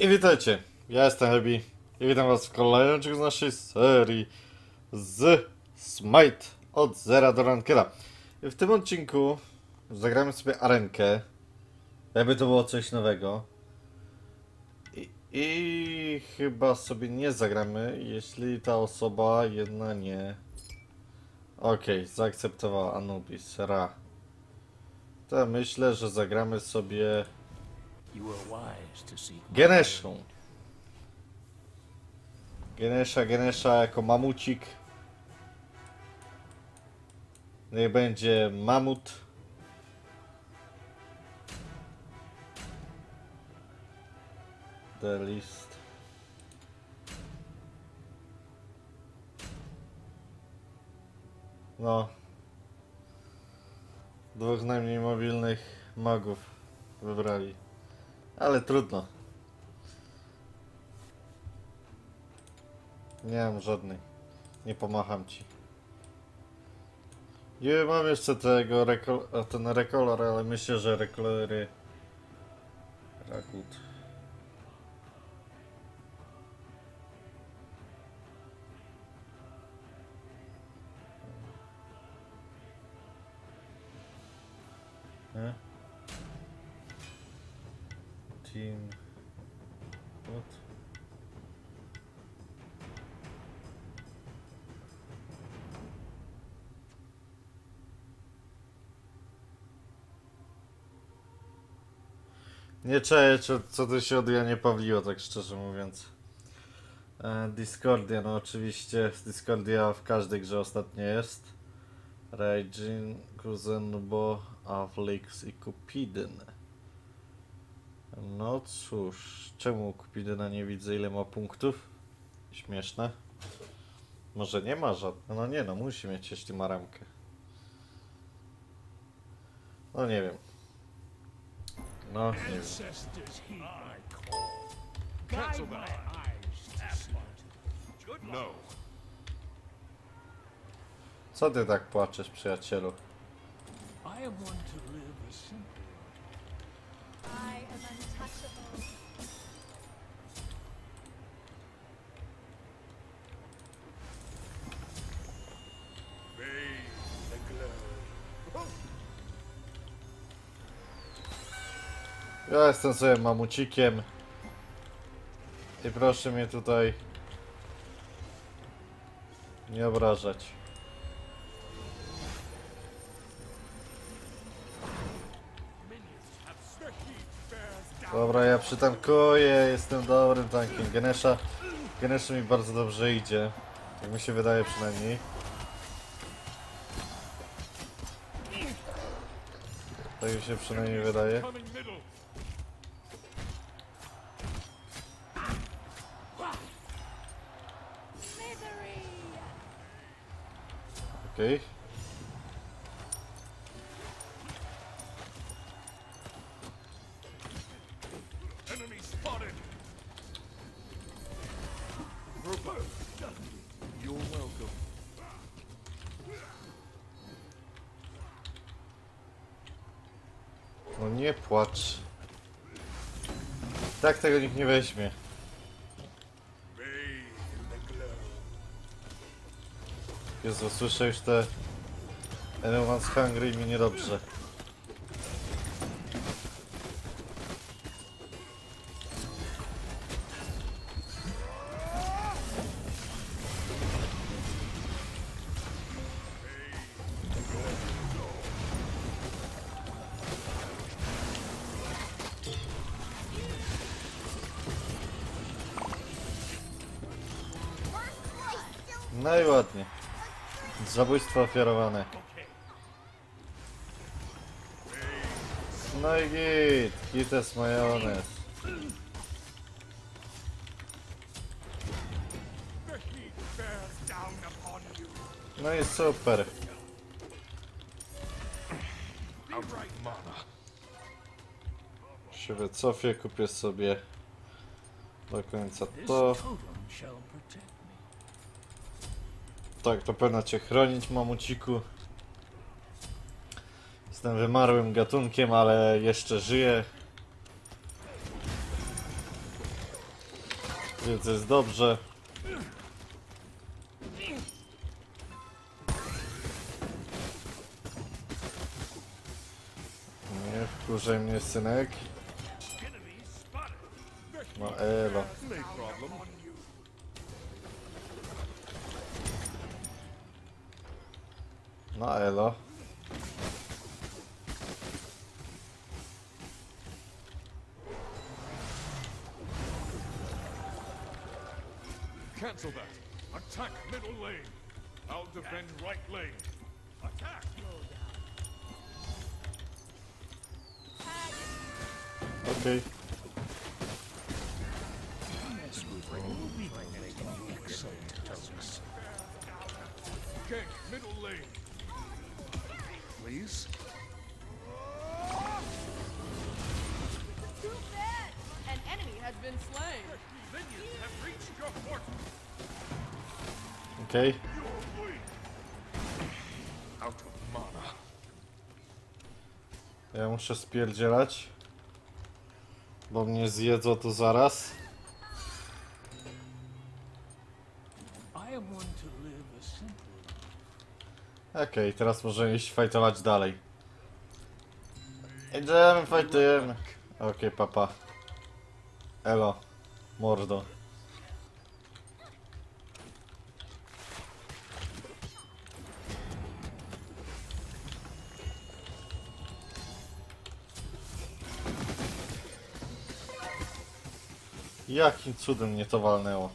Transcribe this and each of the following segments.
I witajcie, ja jestem Hebi i witam was w kolejnym z naszej serii z Smite od zera do rankera. I w tym odcinku zagramy sobie arenkę, jakby to było coś nowego. I, I chyba sobie nie zagramy, jeśli ta osoba jedna nie... Okej, zaakceptowała Anubis, Ra. To myślę, że zagramy sobie Geneszą. Genesza, Genesza jako mamucik. Niech będzie mamut. The list. No. Dwóch najmniej mobilnych magów wybrali. Ale trudno. Nie mam żadnej. Nie pomacham ci. Nie mam jeszcze tego ten rekolor, ale myślę, że rekolory Ragut. 13. What? Nie czuję, co tu się od Janie Pawliło, tak szczerze mówiąc. E, Discordia, no oczywiście Discordia w każdej grze ostatnio jest. Raging, Kuzen, Bo, Avlix i Cupidyn. No cóż, czemu Kupidyna nie widzę ile ma punktów? Śmieszne. Może nie ma żadnego? No nie no, musi mieć jeśli ma ramkę. No nie wiem. No nie wiem. No. Co ty tak płaczesz przyjacielu? I one to live a simple Ja jestem sobie mamucikiem. I proszę mnie tutaj nie obrażać. Dobra, ja przytankuję, jestem dobrym tankiem. Genesha, Genesha mi bardzo dobrze idzie. Tak mi się wydaje przynajmniej. Tak mi się przynajmniej wydaje. Okej. Enemy nie płacz. Tak tego nikt nie weźmie. Jezu, słyszę już te Anyone's Hungry mi niedobrze. No i ładnie. Zabójstwo ofiarowane. No i git. Gites majonez. No i super. Się wycofię, kupię sobie do końca to. Tak, to powinno cię chronić, mamuciku. Jestem wymarłym gatunkiem, ale jeszcze żyję. Więc jest dobrze. Nie wkurzaj mnie, synek. No elo. No problem. No. Cancel that. Attack middle lane. I'll defend right lane. Attack. Gank middle lane. Please. Too bad. An enemy has been slain. Minions have reached your fortress. Weak. Out of mana. Ja muszę spierdzielać. Bo mnie zjedzą tu zaraz. Okej, teraz możemy iść fajtować dalej. Idziemy, fajtujemy. Okej, papa. Elo. Mordo. Jakim cudem mnie to walnęło?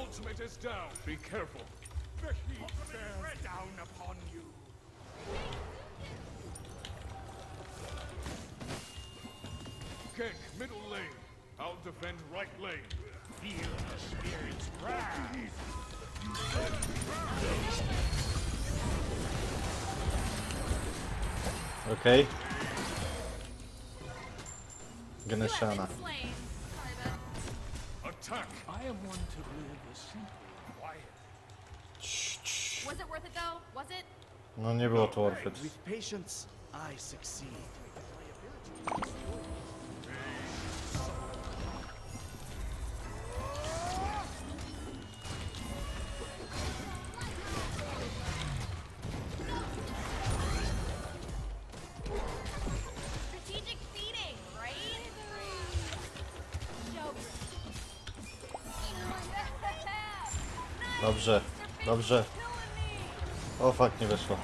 Ultimate is down. Be careful. The heat bears down upon you. Gank middle lane. I'll defend right lane. Feel the spirit's wrath. Okej. Geneszana. Slain. Sorry, bud. Attack. I am one to live a simple Quiet. No nie było to worth it. With patience, I succeed. Dobrze. O fuck, nie weszło.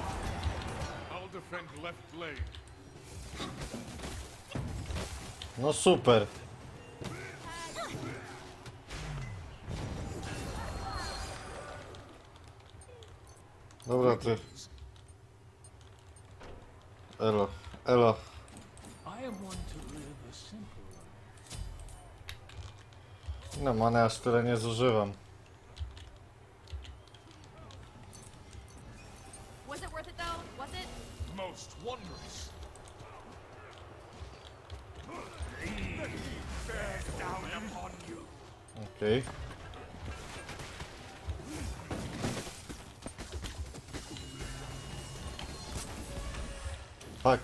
No super. Dobra, ty. Elo, elo. No, many aż tyle nie zużywam. Fuck.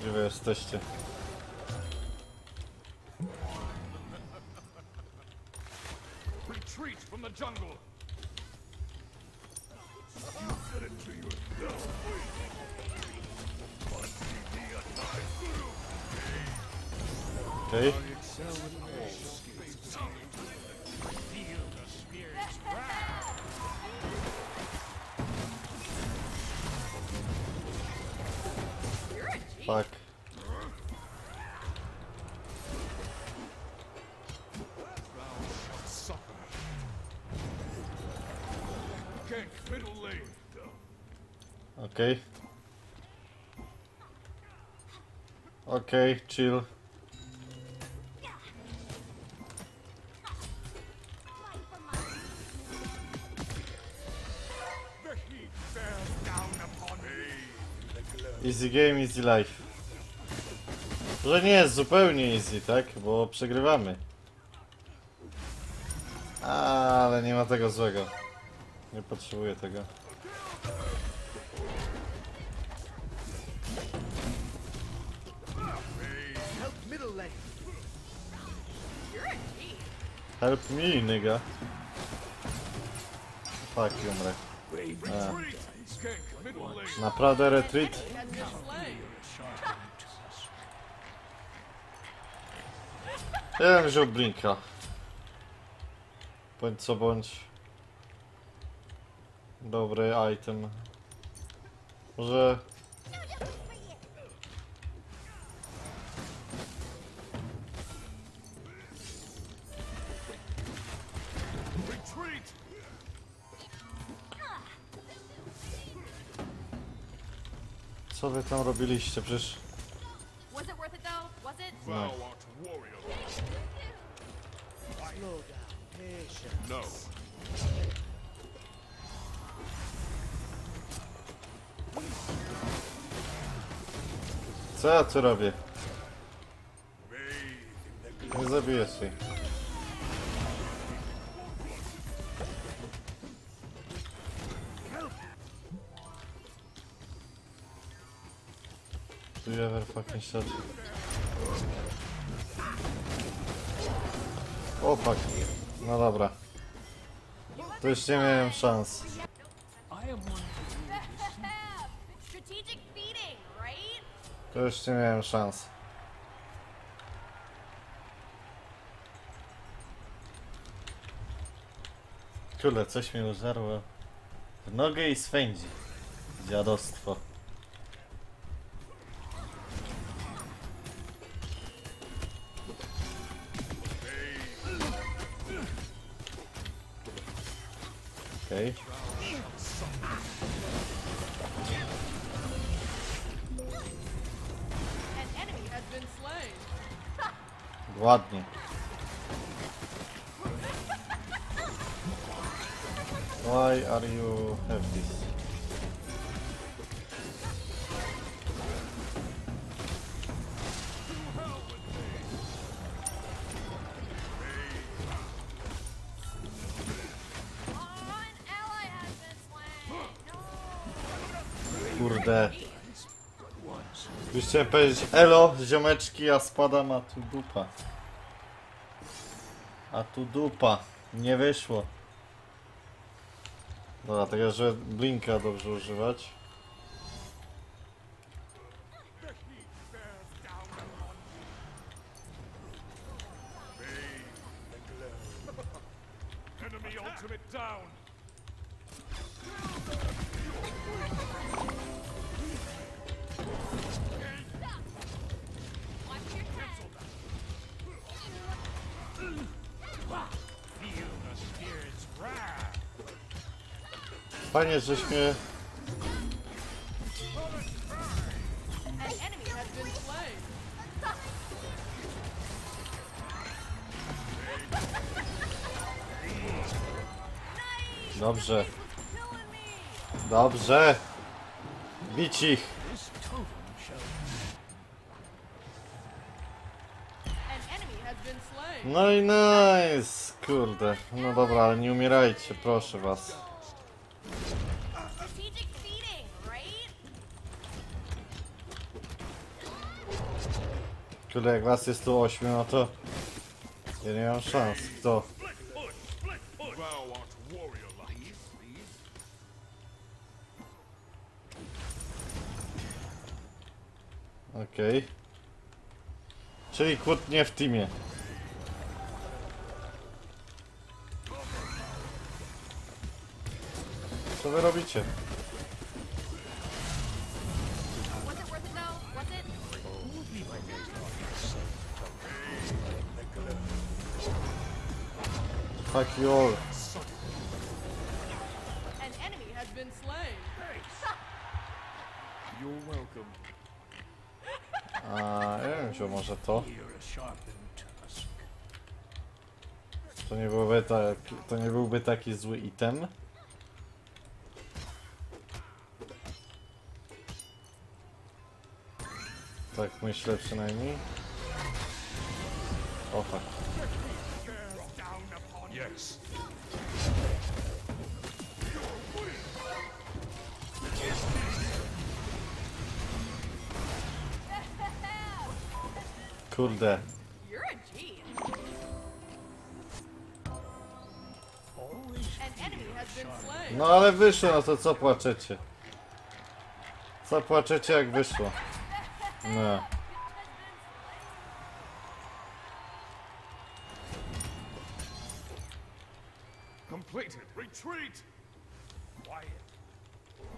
Gdzie wy jesteście? Retreat from the jungle. Okej. Fuck. Middle lane. Okej. Okej, chill. Easy game, easy life. Że nie jest zupełnie easy, tak? Bo przegrywamy. Ale nie ma tego złego. Nie potrzebuję tego. Help me, nigga. Fuck you, mrek. Naprawdę retreat? Ja wziął Blinka. Bądź co bądź. Dobry item. Może... Co wy tam robiliście? Przecież... Was Co ja tu robię? Nie zabiję się. Do you ever fucking shot? O fuck. No dobra. To już nie miałem szans. To już nie miałem szans. Kurde, coś mi użarło w nogę i swędzi. Dziadostwo. Ładnie. Why are you have this? Kurde. Już chciałem powiedzieć elo, ziomeczki, a spadam, a tu dupa. A tu dupa. Nie wyszło. Dobra, tego, że blinka dobrze używać. Żeśmy... Dobrze, dobrze. Bić ich. No i nice. Kurde. No dobra, ale nie umierajcie, proszę was. Kurde, jak was jest tu ośmiu, no to... Ja nie mam szans. Kto? Okej. Czyli kłótnie w teamie. Co wy robicie? Fuck you all. An enemy has been slain. You're welcome. A, ja wiem, wziął może to. To nie byłby, tak, to nie byłby taki zły item. Tak myślę przynajmniej. O fuck. Kurde. No ale wyszło, no to co płaczecie? Co płaczecie jak wyszło? No. Completed. Retreat. Quiet.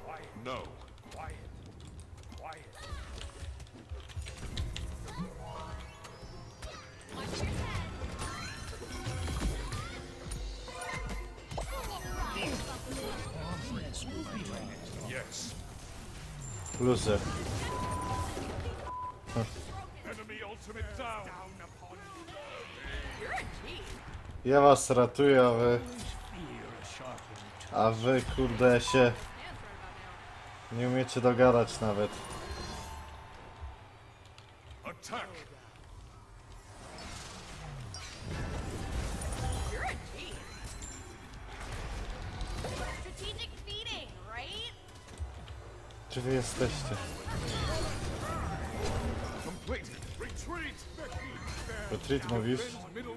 Quiet. No. Quiet. Quiet. Yes. Plusy. Enemy ultimate down. Down upon you. You're a G. Ja was ratuję, a wy... A wy kurde się nie umiecie dogadać nawet. Attack. Gdzie wy jesteście? Retreat. Mówisz? Defend middle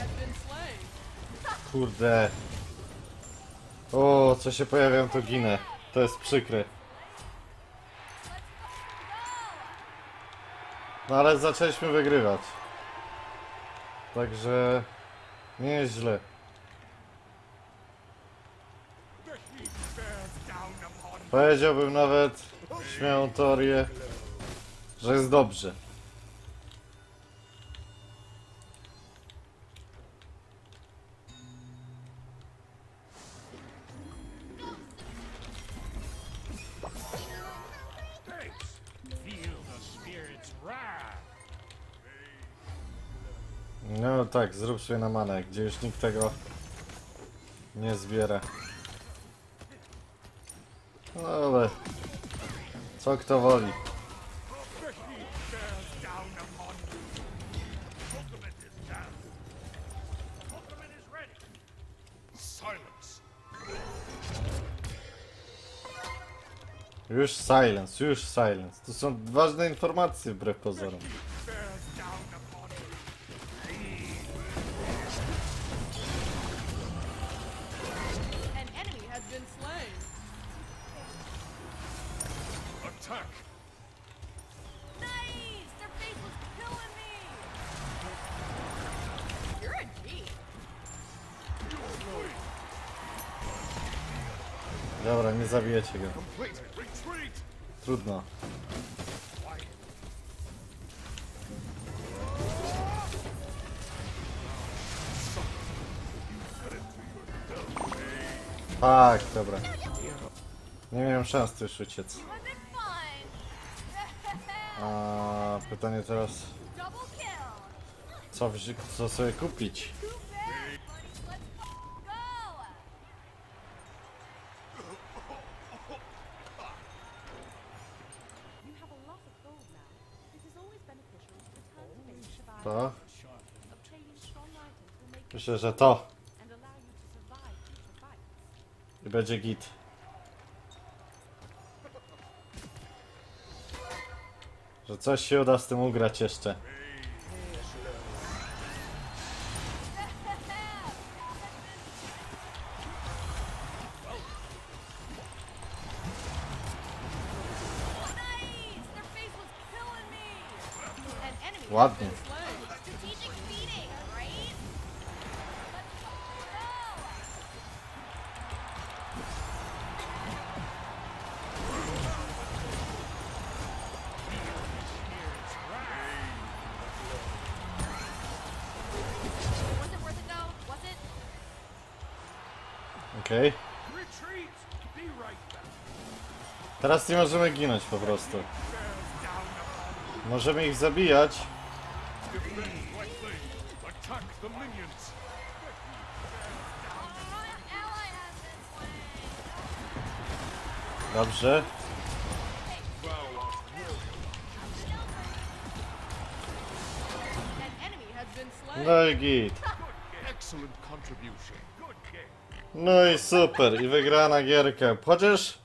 has been slain. Kurde. O, co się pojawiam, to ginę. To jest przykre. No ale zaczęliśmy wygrywać. Także nie jest źle. Powiedziałbym nawet śmiałą teorię, że jest dobrze. Tak, zrób sobie na manę, gdzie już nikt tego nie zbiera. No ale co kto woli. Już silence, już silence. To są ważne informacje wbrew pozorom. Zabijecie go. Trudno. Tak, dobra. Nie miałem szans tu już uciec. A pytanie teraz, co, co sobie kupić? Too bad, buddy. Let's go. You have a lot of gold now. It is always beneficial to return to base survival. To? Myślę, że to. I będzie git. Że coś się uda z tym ugrać jeszcze. Nice! teraz nie możemy ginąć po prostu. Możemy ich zabijać. Dobrze. No i git. No i super, i wygrana gierka. Chociaż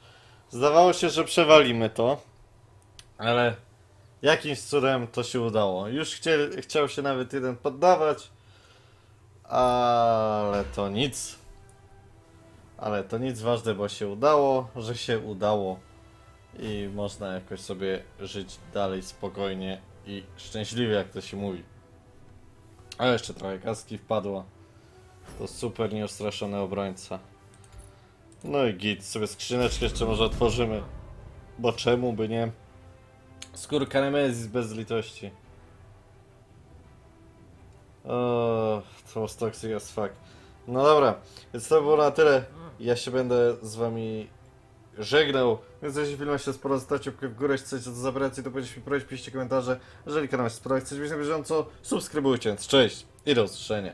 zdawało się, że przewalimy to, ale jakimś cudem to się udało. Już chciel, chciał się nawet jeden poddawać, ale to nic. Ale to nic ważne, bo się udało, że się udało i można jakoś sobie żyć dalej spokojnie i szczęśliwie, jak to się mówi. A jeszcze trochę kaski wpadło. To super nieustraszony obrońca. No i git, sobie skrzyneczkę jeszcze może otworzymy. Bo czemu by nie? Skórka Nemesis bez litości. O, to was toxic as fuck. No dobra, więc to było na tyle. Ja się będę z wami żegnał. Więc jeśli film się sporo, zostawcie łapkę w górę, jeśli chcecie to zabrać, to będziecie mi prosić, piszcie komentarze. Jeżeli kanał się spodobał, chcecie być na bieżąco, subskrybujcie. Cześć i do usłyszenia.